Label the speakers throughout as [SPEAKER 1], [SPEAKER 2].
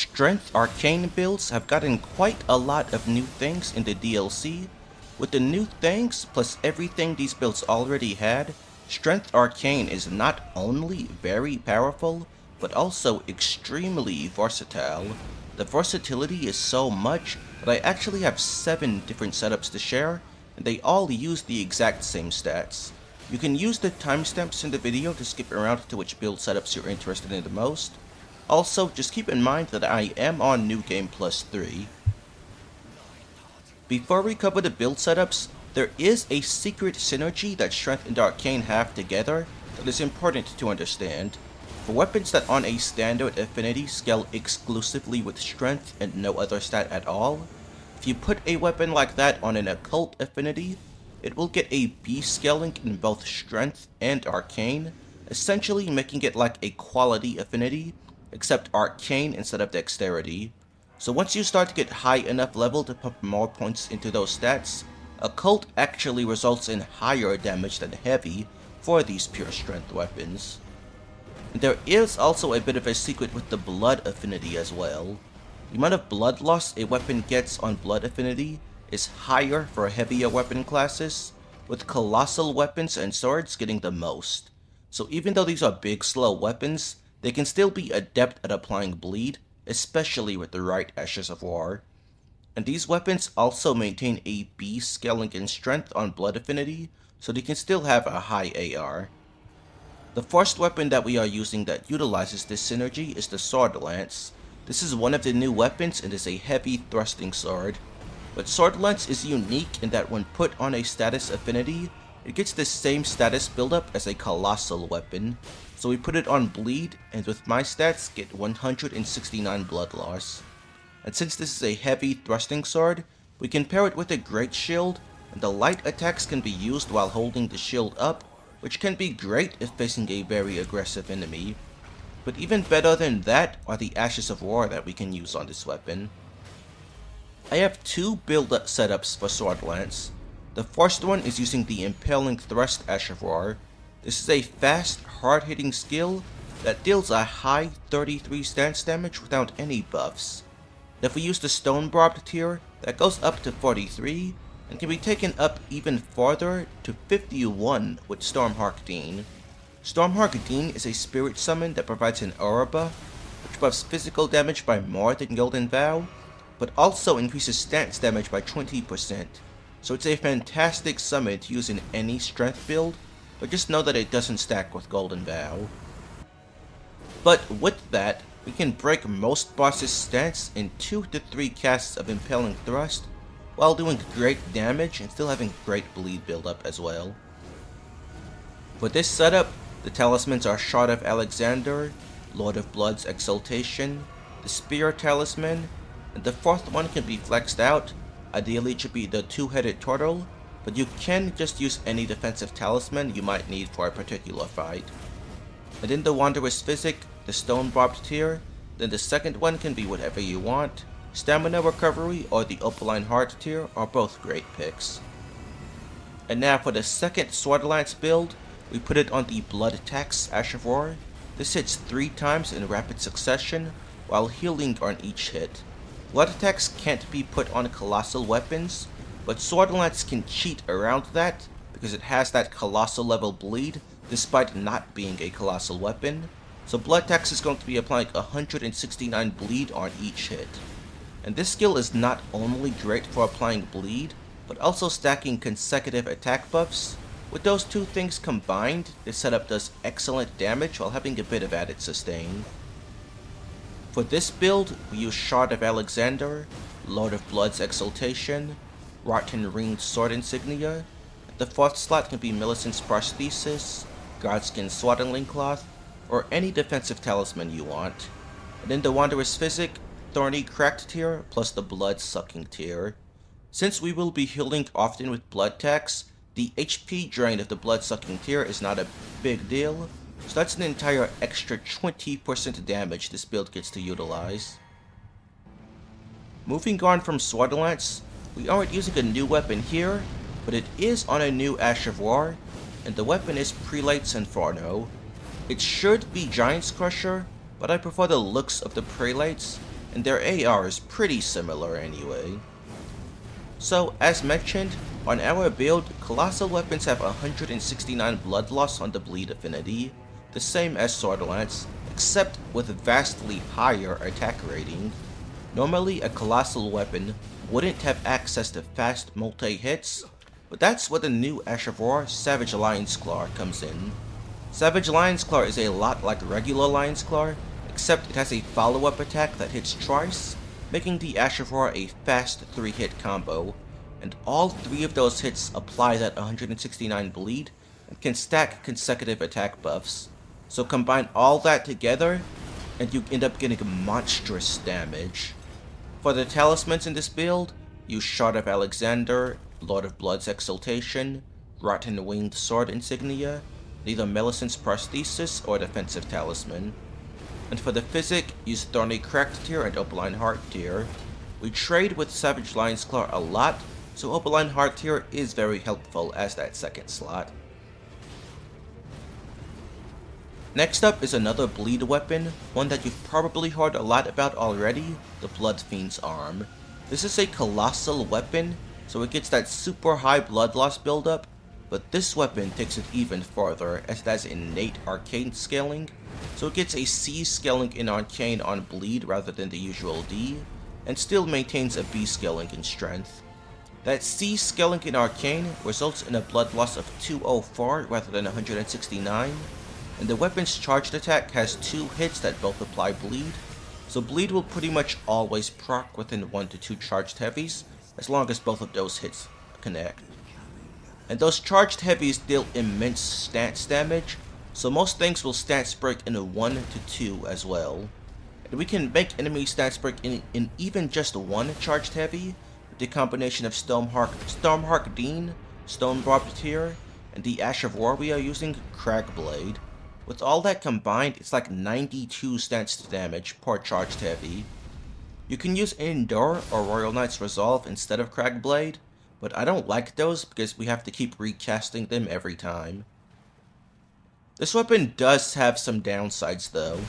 [SPEAKER 1] Strength Arcane builds have gotten quite a lot of new things in the DLC. With the new things, plus everything these builds already had, Strength Arcane is not only very powerful, but also extremely versatile. The versatility is so much that I actually have 7 different setups to share, and they all use the exact same stats. You can use the timestamps in the video to skip around to which build setups you're interested in the most. Also, just keep in mind that I am on New Game Plus 3. Before we cover the build setups, there is a secret synergy that Strength and Arcane have together that is important to understand. For weapons that on a standard affinity scale exclusively with Strength and no other stat at all, if you put a weapon like that on an occult affinity, it will get a B scaling in both Strength and Arcane, essentially making it like a quality affinity except arcane instead of dexterity. So once you start to get high enough level to pump more points into those stats, occult actually results in higher damage than heavy for these pure strength weapons. There is also a bit of a secret with the blood affinity as well. The amount of blood loss a weapon gets on blood affinity is higher for heavier weapon classes, with colossal weapons and swords getting the most. So even though these are big slow weapons, they can still be adept at applying bleed, especially with the right Ashes of War. And these weapons also maintain a B scaling in strength on blood affinity, so they can still have a high AR. The first weapon that we are using that utilizes this synergy is the Sword Lance. This is one of the new weapons and is a heavy thrusting sword. But Sword Lance is unique in that when put on a status affinity, it gets the same status buildup as a colossal weapon, so we put it on bleed, and with my stats, get 169 blood loss. And since this is a heavy thrusting sword, we can pair it with a great shield, and the light attacks can be used while holding the shield up, which can be great if facing a very aggressive enemy. But even better than that are the Ashes of War that we can use on this weapon. I have two build up setups for Sword Lance. The first one is using the Impaling Thrust Ash of War, this is a fast, hard-hitting skill that deals a high 33 stance damage without any buffs. If we use the Stone Barbed Tear, that goes up to 43, and can be taken up even farther to 51 with Stormhawk Deenh. Stormhawk Deenh is a spirit summon that provides an Aura buff, which buffs physical damage by more than Golden Vow, but also increases stance damage by 20%, so it's a fantastic summon to use in any strength build but just know that it doesn't stack with Golden Vow. But with that, we can break most bosses' stance in 2 to 3 casts of Impaling Thrust, while doing great damage and still having great bleed buildup as well. For this setup, the talismans are Shard of Alexander, Lord of Blood's Exaltation, the Spear Talisman, and the fourth one can be flexed out, ideally it should be the two-headed turtle, but you can just use any defensive talisman you might need for a particular fight. And in the Wondrous Physick, the Stone Barbed Tear, then the second one can be whatever you want. Stamina Recovery or the Opaline Heart Tear are both great picks. And now for the second Sword Lance build, we put it on the Blood Tax Ash of War. This hits 3 times in rapid succession, while healing on each hit. Blood attacks can't be put on colossal weapons, but Sword Lance can cheat around that because it has that colossal level bleed despite not being a colossal weapon. So Blood Tax is going to be applying 169 bleed on each hit. And this skill is not only great for applying bleed, but also stacking consecutive attack buffs. With those two things combined, this setup does excellent damage while having a bit of added sustain. For this build, we use Shard of Alexander, Lord of Blood's Exaltation, Rotten Winged Sword Insignia. The fourth slot can be Millicent's Prosthesis, Godskin Swaddling Cloth, or any defensive talisman you want. And in the Wondrous Physick, Thorny Cracked Tear plus the Blood Sucking Tear. Since we will be healing often with Blood Tax, the HP drain of the Blood Sucking Tear is not a big deal, so that's an entire extra 20% damage this build gets to utilize. Moving on from Sword we aren't using a new weapon here, but it is on a new Ash of War, and the weapon is Prelate's Inferno. It should be Giant's Crusher, but I prefer the looks of the Prelates, and their AR is pretty similar anyway. So, as mentioned, on our build, Colossal weapons have 169 blood loss on the bleed affinity, the same as Sword Lance, except with a vastly higher attack rating. Normally, a Colossal weapon wouldn't have access to fast multi-hits, but that's where the new Ash of War Savage Lion's Claw comes in. Savage Lion's Claw is a lot like regular Lion's Claw, except it has a follow-up attack that hits twice, making the Ash of War a fast 3-hit combo, and all three of those hits apply that 169 bleed and can stack consecutive attack buffs. So combine all that together, and you end up getting monstrous damage. For the talismans in this build, use Shard of Alexander, Lord of Blood's Exaltation, Rotten Winged Sword insignia, neither Millicent's Prosthesis or Defensive Talisman. And for the physic, use Thorny Cracked Tear and Opaline Heart Tear. We trade with Savage Lion's Claw a lot, so Opaline Heart Tear is very helpful as that second slot. Next up is another bleed weapon, one that you've probably heard a lot about already, the Bloodfiend's Arm. This is a colossal weapon, so it gets that super high blood loss buildup, but this weapon takes it even further as it has innate arcane scaling, so it gets a C scaling in arcane on bleed rather than the usual D, and still maintains a B scaling in strength. That C scaling in arcane results in a blood loss of 204 rather than 169, and the weapon's charged attack has two hits that both apply bleed, so bleed will pretty much always proc within 1 to 2 charged heavies, as long as both of those hits connect. And those charged heavies deal immense stance damage, so most things will stance break in a 1 to 2 as well. And we can make enemy stats break in, in even just one charged heavy, with the combination of Stormhawk, Stormhawk Deenh, Stone Barbed Tear, and the Ash of War we are using, Cragblade. With all that combined, it's like 92 stance to damage per charged heavy. You can use Endure or Royal Knight's Resolve instead of Cragblade, but I don't like those because we have to keep recasting them every time. This weapon does have some downsides though.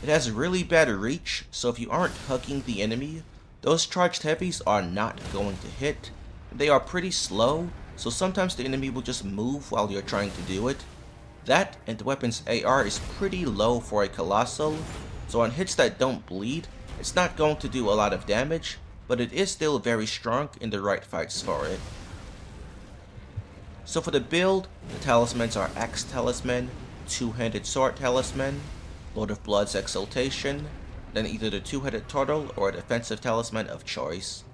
[SPEAKER 1] It has really bad reach, so if you aren't hugging the enemy, those charged heavies are not going to hit. They are pretty slow, so sometimes the enemy will just move while you're trying to do it, that and the weapon's AR is pretty low for a Colossal, so on hits that don't bleed, it's not going to do a lot of damage, but it is still very strong in the right fights for it. So for the build, the talismans are Axe Talisman, Two-Handed Sword Talisman, Lord of Blood's Exaltation, then either the Two-Headed Turtle or a Defensive Talisman of choice.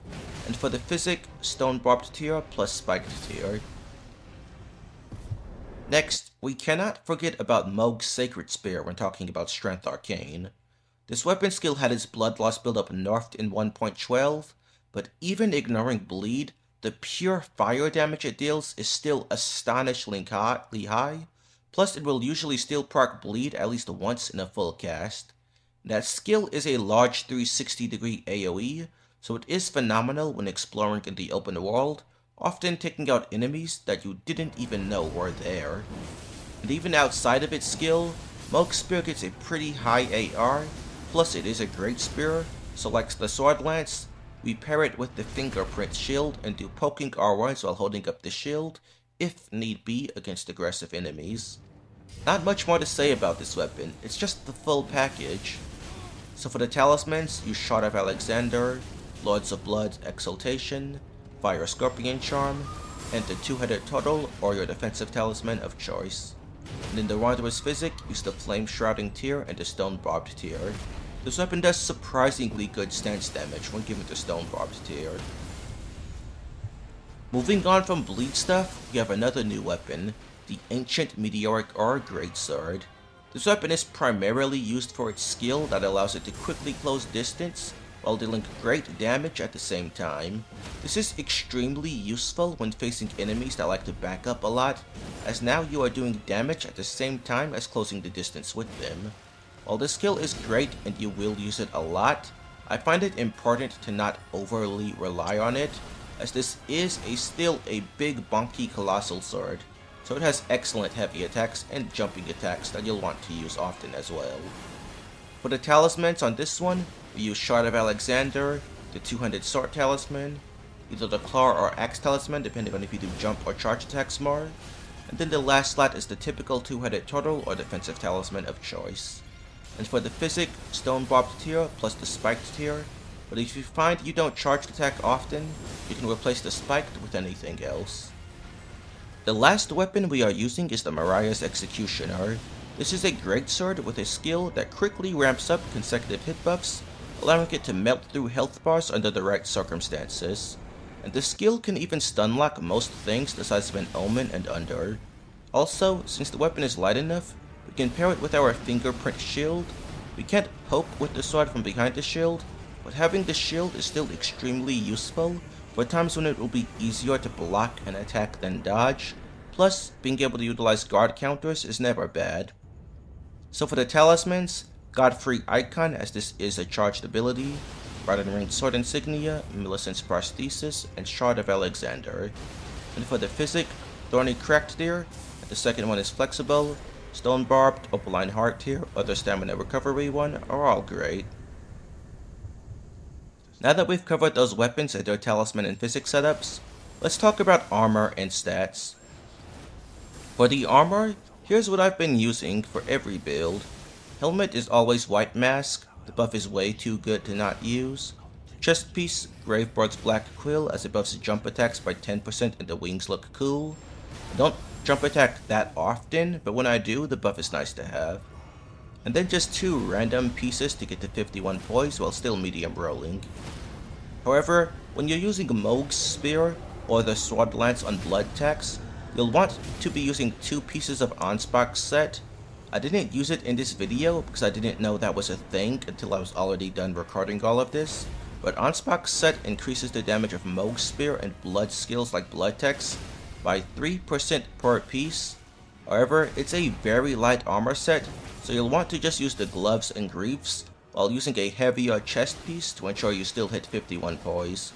[SPEAKER 1] And for the physic, Stone Barbed Tear plus Spiked Tear. Next, we cannot forget about Mohg's Sacred Spear when talking about Strength Arcane. This weapon skill had its blood loss build-up nerfed in 1.12, but even ignoring bleed, the pure fire damage it deals is still astonishingly high, plus it will usually still proc bleed at least once in a full cast. That skill is a large 360 degree AoE, so it is phenomenal when exploring in the open world, often taking out enemies that you didn't even know were there. And even outside of its skill, Mohg's Spear gets a pretty high AR, plus it is a great spear, selects the Sword Lance, we pair it with the Fingerprint Shield and do poking R1s while holding up the shield, if need be against aggressive enemies. Not much more to say about this weapon, it's just the full package. So for the talismans, use Shard of Alexander, Lords of Blood Exaltation, Fire Scorpion Charm, and the two-headed turtle or your defensive talisman of choice. And in the Wondrous Physick, use the Flame Shrouding Tear and the Stone Barbed Tear. This weapon does surprisingly good stance damage when given the Stone Barbed Tear. Moving on from bleed stuff, we have another new weapon, the Ancient Meteoric Ore Greatsword. This weapon is primarily used for its skill that allows it to quickly close distance while dealing great damage at the same time. This is extremely useful when facing enemies that like to back up a lot, as now you are doing damage at the same time as closing the distance with them. While this skill is great and you will use it a lot, I find it important to not overly rely on it, as this is a still a big bonky colossal sword, so it has excellent heavy attacks and jumping attacks that you'll want to use often as well. For the talismans on this one, we use Shard of Alexander, the two-handed sword talisman, either the claw or axe talisman depending on if you do jump or charge attacks more, and then the last slot is the typical two-headed turtle or defensive talisman of choice. And for the physic, stone barbed tear plus the spiked tear, but if you find you don't charge attack often, you can replace the spiked with anything else. The last weapon we are using is the Maria's Executioner. This is a greatsword with a skill that quickly ramps up consecutive hit buffs, allowing it to melt through health bars under the right circumstances. And the skill can even stun lock most things the size of an omen and under. Also, since the weapon is light enough, we can pair it with our fingerprint shield. We can't poke with the sword from behind the shield, but having the shield is still extremely useful for times when it will be easier to block an attack than dodge, plus being able to utilize guard counters is never bad. So for the talismans, Godfrey Icon as this is a charged ability, Bright Ring Sword Insignia, Millicent's Prosthesis, and Shard of Alexander. And for the physic, Thorny Cracked Tear, the second one is flexible, Stone Barbed, Opaline Heart Tear, other stamina recovery one are all great. Now that we've covered those weapons and their talisman and physics setups, let's talk about armor and stats. For the armor, here's what I've been using for every build. Helmet is always white mask, the buff is way too good to not use. Chest piece, Gravebird's Black Quill as it buffs jump attacks by 10% and the wings look cool. I don't jump attack that often, but when I do, the buff is nice to have. And then just two random pieces to get to 51 poise while still medium rolling. However, when you're using Mohg's Spear or the Sword Lance on Blood Tax, you'll want to be using two pieces of Ansbach set. I didn't use it in this video because I didn't know that was a thing until I was already done recording all of this, but Ansbach set increases the damage of Mohg's Spear and blood skills like Blood Tax by 3% per piece. However, it's a very light armor set, so you'll want to just use the gloves and greaves while using a heavier chest piece to ensure you still hit 51 poise.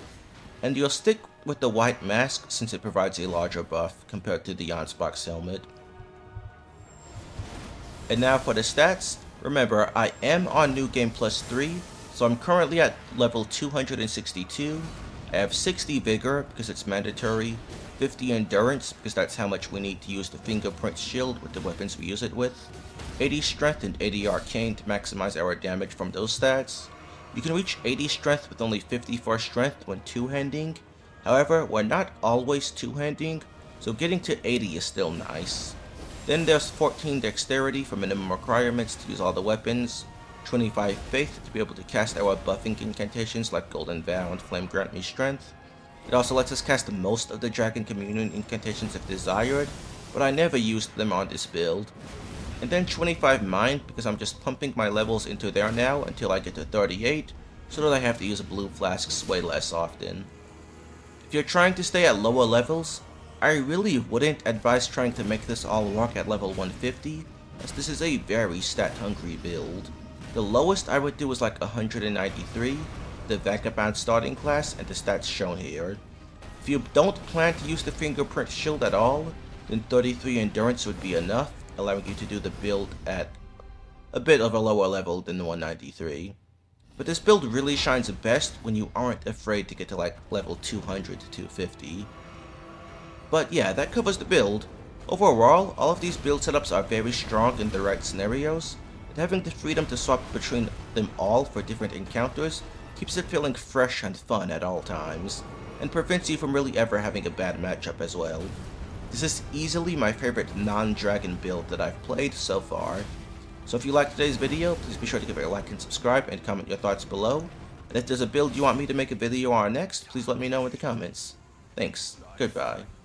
[SPEAKER 1] And you'll stick with the white mask since it provides a larger buff compared to the Ansbach's helmet. And now for the stats, remember I am on New Game Plus 3, so I'm currently at level 262, I have 60 Vigor because it's mandatory, 50 Endurance because that's how much we need to use the Fingerprint Shield with the weapons we use it with, 80 Strength and 80 Arcane to maximize our damage from those stats. You can reach 80 Strength with only 54 Strength when two-handing. However, we're not always two-handing, so getting to 80 is still nice. Then there's 14 Dexterity for minimum requirements to use all the weapons, 25 Faith to be able to cast our buffing incantations like Golden Vow and Flame Grant Me Strength. It also lets us cast most of the Dragon Communion incantations if desired, but I never used them on this build and then 25 mind because I'm just pumping my levels into there now until I get to 38 so that I have to use a blue flasks way less often. If you're trying to stay at lower levels, I really wouldn't advise trying to make this all work at level 150 as this is a very stat hungry build. The lowest I would do is like 193, the Vagabond starting class and the stats shown here. If you don't plan to use the fingerprint shield at all, then 33 endurance would be enough, allowing you to do the build at a bit of a lower level than the 193. But this build really shines best when you aren't afraid to get to like level 200 to 250. But yeah, that covers the build. Overall, all of these build setups are very strong in the right scenarios, and having the freedom to swap between them all for different encounters keeps it feeling fresh and fun at all times, and prevents you from really ever having a bad matchup as well. This is easily my favorite non-dragon build that I've played so far. So if you liked today's video, please be sure to give it a like and subscribe and comment your thoughts below. And if there's a build you want me to make a video on next, please let me know in the comments. Thanks. Goodbye.